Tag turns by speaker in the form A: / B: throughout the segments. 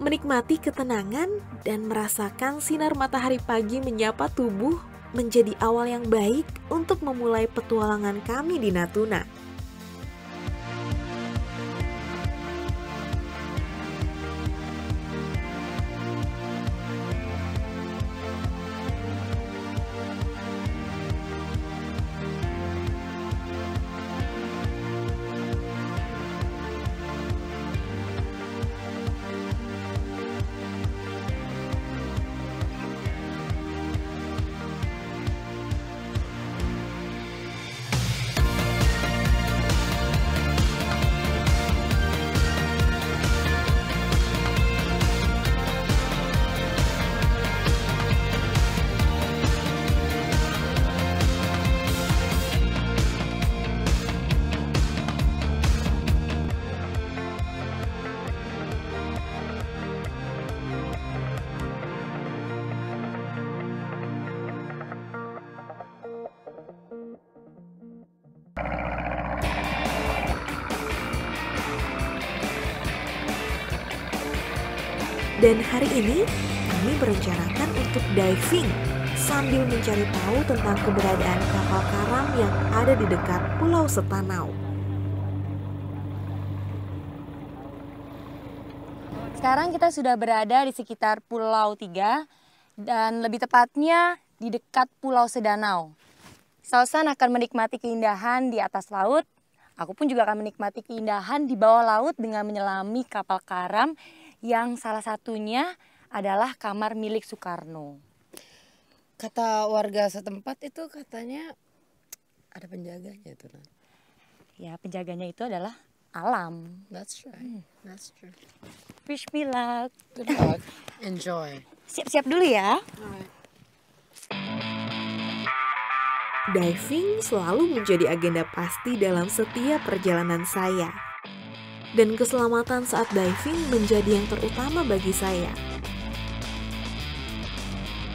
A: Menikmati ketenangan dan merasakan sinar matahari pagi menyapa tubuh menjadi awal yang baik untuk memulai petualangan kami di Natuna. Dan hari ini kami berencanakan untuk diving sambil mencari tahu tentang keberadaan kapal karam yang ada di dekat Pulau Setanau.
B: Sekarang kita sudah berada di sekitar Pulau Tiga dan lebih tepatnya di dekat Pulau Sedanau. Sausan akan menikmati keindahan di atas laut. Aku pun juga akan menikmati keindahan di bawah laut dengan menyelami kapal karam yang salah satunya adalah kamar milik Soekarno.
C: Kata warga setempat itu katanya ada penjaganya itu.
B: Ya, penjaganya itu adalah alam.
C: That's right. That's true.
B: Wish me luck.
C: Good luck. Enjoy.
B: Siap-siap dulu ya.
C: Alright.
A: Diving selalu menjadi agenda pasti dalam setiap perjalanan saya. Dan keselamatan saat diving menjadi yang terutama bagi saya.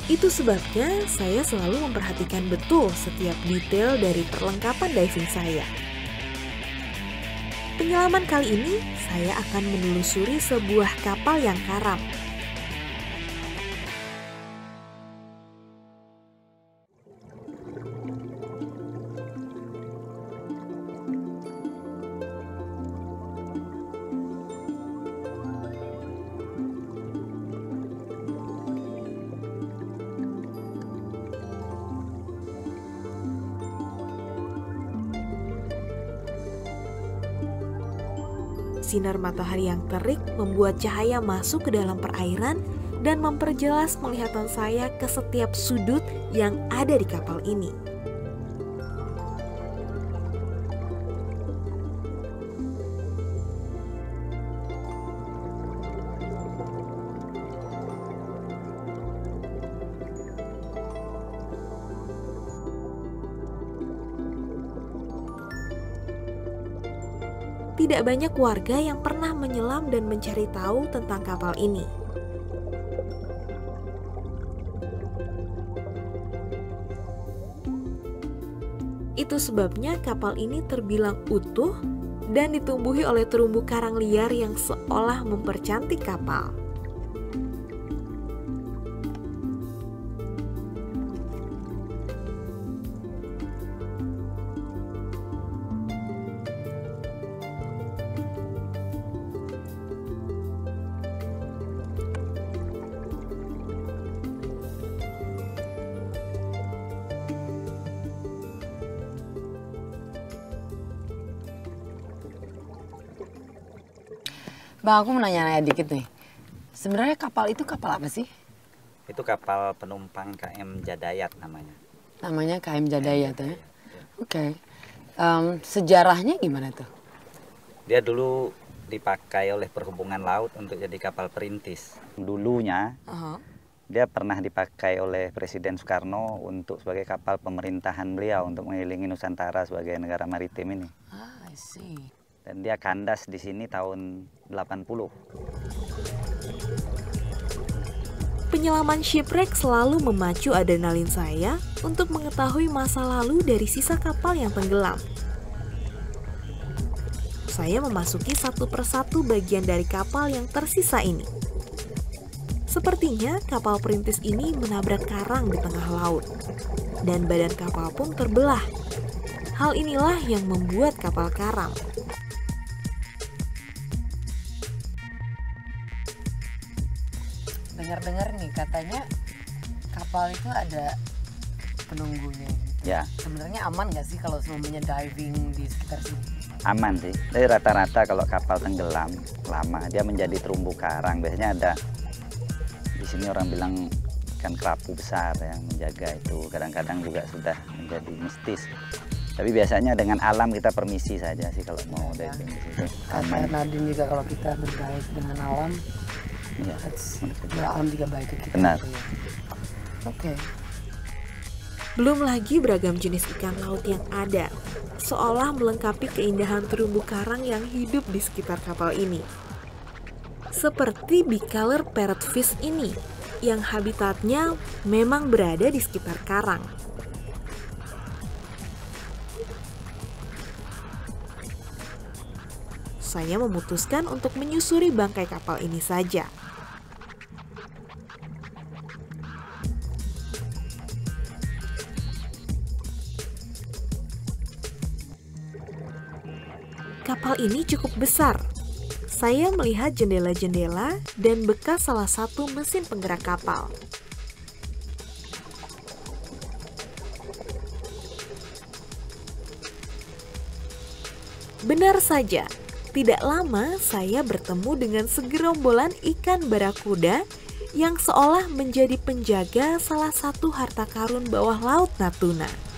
A: Itu sebabnya saya selalu memperhatikan betul setiap detail dari perlengkapan diving saya. Penyelaman kali ini, saya akan menelusuri sebuah kapal yang karam. Sinar matahari yang terik membuat cahaya masuk ke dalam perairan dan memperjelas penglihatan saya ke setiap sudut yang ada di kapal ini. Tidak banyak warga yang pernah menyelam dan mencari tahu tentang kapal ini. Itu sebabnya kapal ini terbilang utuh dan ditumbuhi oleh terumbu karang liar yang seolah mempercantik kapal.
C: Bang, aku mau nanya-nanya dikit nih. Sebenarnya kapal itu kapal apa sih?
D: Itu kapal penumpang KM Jadayat namanya.
C: Namanya KM Jadayat ya? Oke. Em, sejarahnya gimana tuh?
D: Dia dulu dipakai oleh perhubungan laut untuk jadi kapal perintis. Dulunya
C: Aha.
D: dia pernah dipakai oleh Presiden Soekarno untuk sebagai kapal pemerintahan beliau untuk mengelilingi Nusantara sebagai negara maritim ini.
C: Ah, I see.
D: Dan dia kandas di sini tahun 80.
A: Penyelaman shipwreck selalu memacu adrenalin saya untuk mengetahui masa lalu dari sisa kapal yang tenggelam. Saya memasuki satu persatu bagian dari kapal yang tersisa ini. Sepertinya kapal perintis ini menabrak karang di tengah laut, dan badan kapal pun terbelah. Hal inilah yang membuat kapal karam.
C: Dengar-dengar nih katanya kapal itu ada penunggunya. gitu.
D: Ya,
C: Sebenarnya aman nggak sih kalau semuanya diving di sekitar sini?
D: aman sih. Jadi rata-rata kalau kapal tenggelam lama dia menjadi terumbu karang. Biasanya ada di sini orang bilang ikan kerapu besar yang menjaga itu. Kadang-kadang juga sudah menjadi mistis. Tapi biasanya dengan alam kita permisi saja sih kalau mau diving di situ. Aman.
C: Nadine juga kalau kita berdive dengan alam, Ya, alam juga baik ke kita.
D: Benar.
C: ya. Oke.
A: Belum lagi beragam jenis ikan laut yang ada, seolah melengkapi keindahan terumbu karang yang hidup di sekitar kapal ini. Seperti bicolor parrotfish ini, yang habitatnya memang berada di sekitar karang. Saya memutuskan untuk menyusuri bangkai kapal ini saja. Kapal ini cukup besar. Saya melihat jendela-jendela dan bekas salah satu mesin penggerak kapal. Benar saja, tidak lama saya bertemu dengan segerombolan ikan barakuda yang seolah menjadi penjaga salah satu harta karun bawah laut Natuna.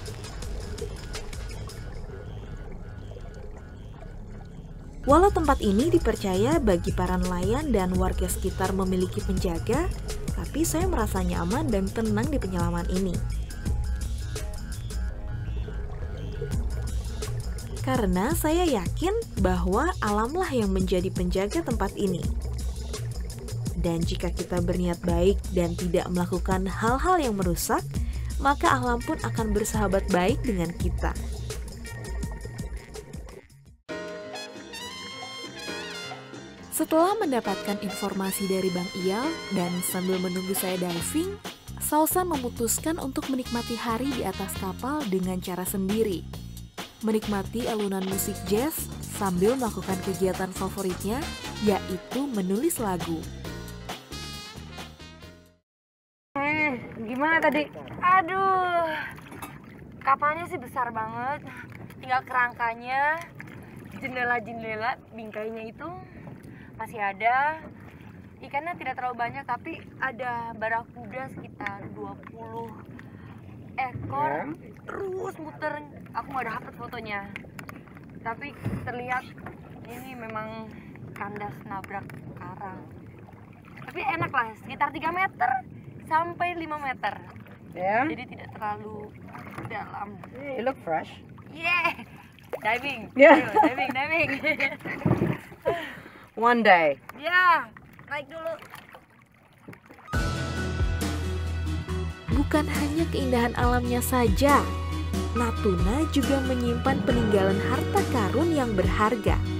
A: Walau tempat ini dipercaya bagi para nelayan dan warga sekitar memiliki penjaga, tapi saya merasa nyaman dan tenang di penyelaman ini. Karena saya yakin bahwa alamlah yang menjadi penjaga tempat ini. Dan jika kita berniat baik dan tidak melakukan hal-hal yang merusak, maka alam pun akan bersahabat baik dengan kita. Setelah mendapatkan informasi dari Bang Iyal dan sambil menunggu saya diving, Sausan memutuskan untuk menikmati hari di atas kapal dengan cara sendiri. Menikmati alunan musik jazz sambil melakukan kegiatan favoritnya, yaitu menulis lagu.
B: Eh, gimana tadi? Aduh, kapalnya sih besar banget. Tinggal kerangkanya, jendela-jendela, bingkainya itu masih ada. Ikannya tidak terlalu banyak, tapi ada barakuda sekitar 20 ekor. Terus muter, aku nggak dapet fotonya. Tapi terlihat ini memang kandas nabrak karang. Tapi enak lah, sekitar 3 meter sampai 5 meter.
C: Ya.
B: Jadi tidak terlalu dalam.
C: You look fresh.
B: Yeah. Diving.
C: Yeah.
B: Ayo, diving, diving.
C: One day.
B: ya, naik dulu.
A: Bukan hanya keindahan alamnya saja, Natuna juga menyimpan peninggalan harta karun yang berharga.